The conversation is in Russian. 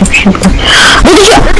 вообще. Ну ты чё?